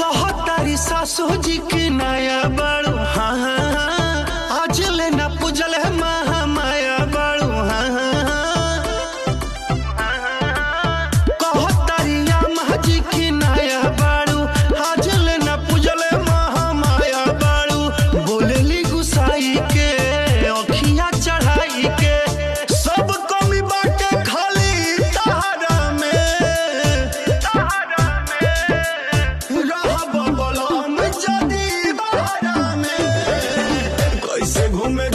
कहो तारी सासू जी के नया से घूमे